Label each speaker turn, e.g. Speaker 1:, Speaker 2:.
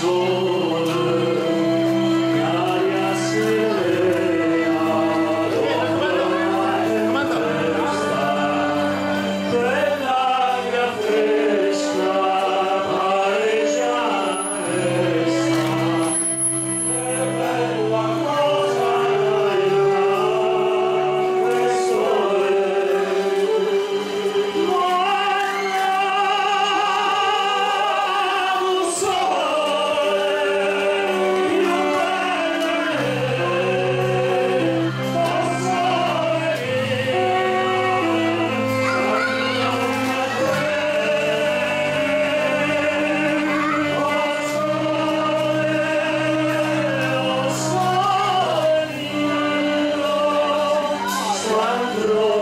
Speaker 1: 속 Lord.